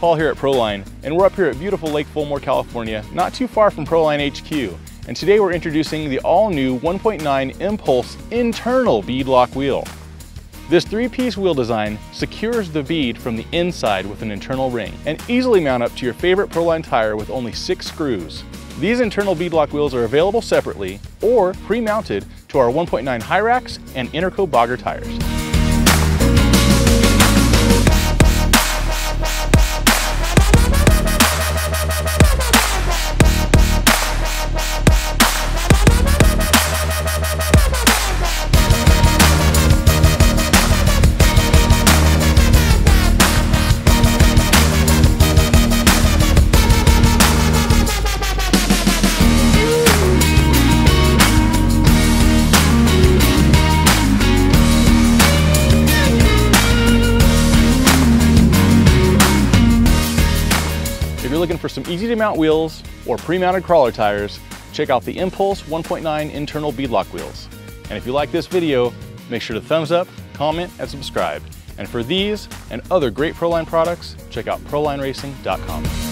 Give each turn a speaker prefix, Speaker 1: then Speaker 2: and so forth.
Speaker 1: Paul here at Proline, and we're up here at beautiful Lake Fulmore, California, not too far from Proline HQ. And today we're introducing the all-new 1.9 Impulse internal bead lock wheel. This three-piece wheel design secures the bead from the inside with an internal ring and easily mount up to your favorite Proline tire with only six screws. These internal beadlock wheels are available separately or pre-mounted to our 1.9 Hyrax and Interco Bogger tires. Looking for some easy to mount wheels or pre-mounted crawler tires, check out the Impulse 1.9 internal beadlock wheels. And if you like this video, make sure to thumbs up, comment, and subscribe. And for these and other great Proline products, check out prolineracing.com.